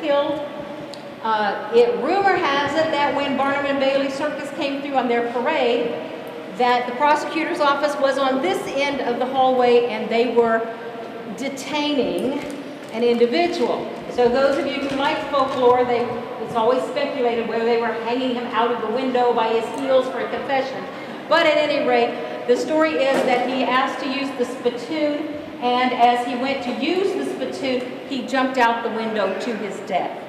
killed. Uh, it, rumor has it that when Barnum and Bailey Circus came through on their parade, that the prosecutor's office was on this end of the hallway and they were detaining an individual. So those of you who like folklore, they, it's always speculated whether they were hanging him out of the window by his heels for a confession. But at any rate, the story is that he asked to use the spittoon, and as he went to use the spittoon, he jumped out the window to his death.